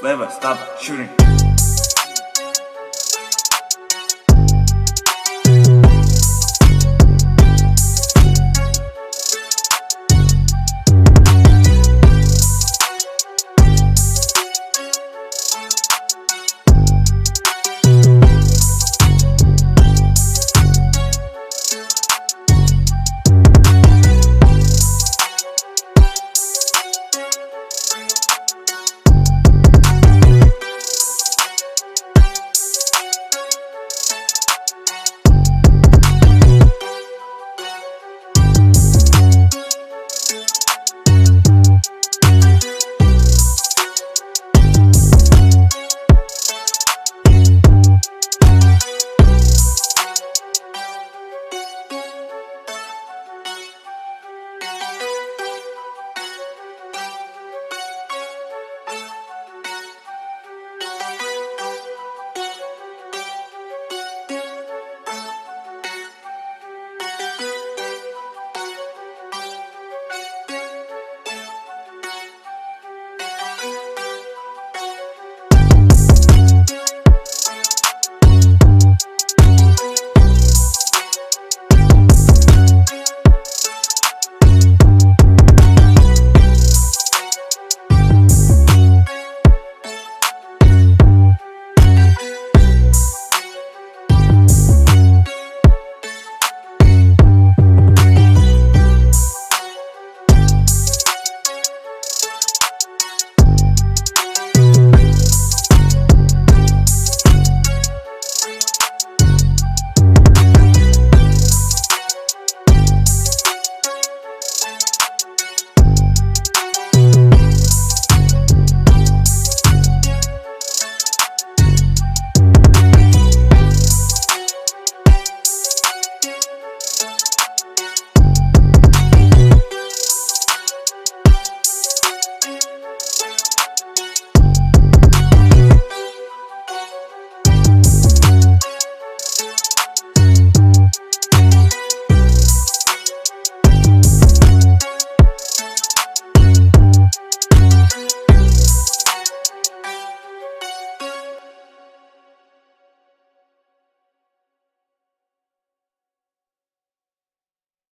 Whoever, stop shooting.